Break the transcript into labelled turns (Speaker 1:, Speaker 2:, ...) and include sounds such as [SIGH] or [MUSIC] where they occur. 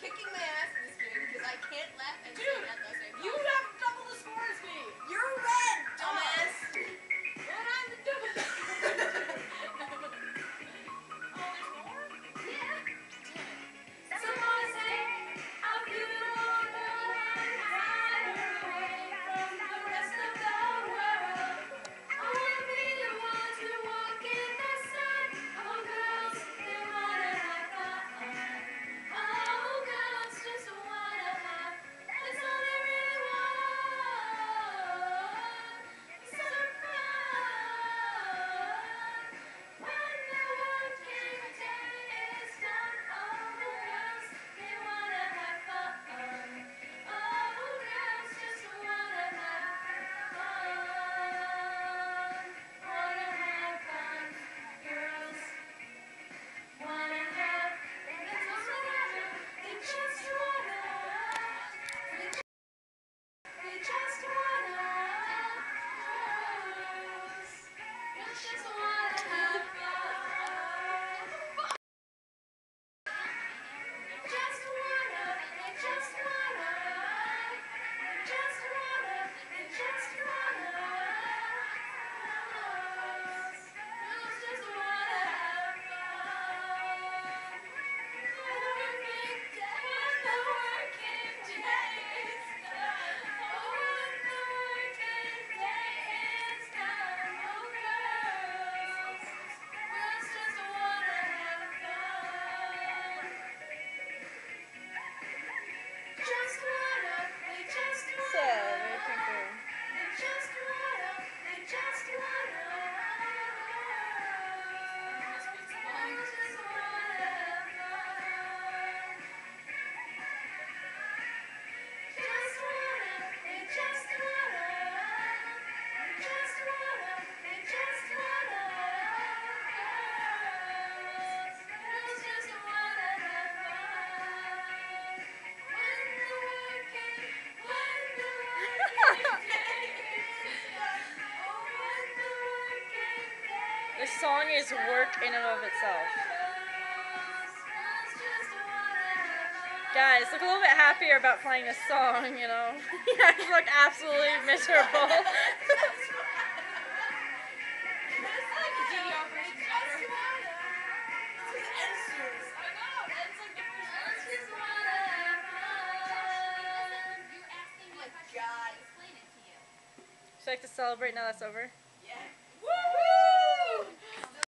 Speaker 1: kicking my ass in this game because I can't laugh and
Speaker 2: Dude,
Speaker 1: those. Dude,
Speaker 2: you have double the score as me.
Speaker 1: You're
Speaker 2: right. The
Speaker 3: song is work in and of itself. Guys, look a little bit happier about playing a song, you know. [LAUGHS] you guys look absolutely miserable. [LAUGHS] Should I like to celebrate now that's over?